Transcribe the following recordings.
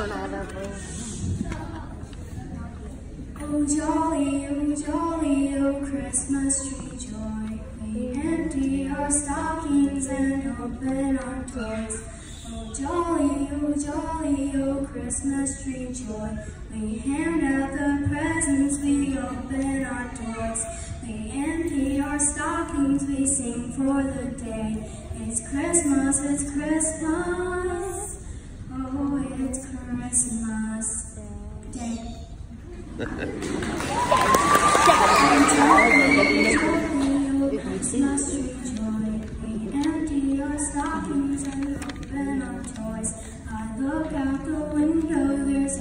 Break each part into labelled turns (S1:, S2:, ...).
S1: Oh jolly, oh jolly, oh Christmas tree joy, we empty our stockings and open our toys. Oh jolly, oh jolly, oh Christmas tree joy, we hand out the presents, we open our doors. We empty our stockings, we sing for the day. It's Christmas, it's Christmas. Oh, yeah. Christmas Day. We empty our stockings and open our toys. I look out the window, there's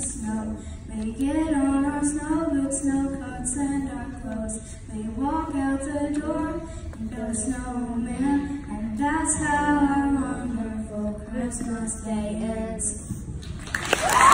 S1: snow. We get on our snow boots, snow coats, and our clothes. We walk out the door and snowman, and that's how our wonderful Christmas day ends. Yeah.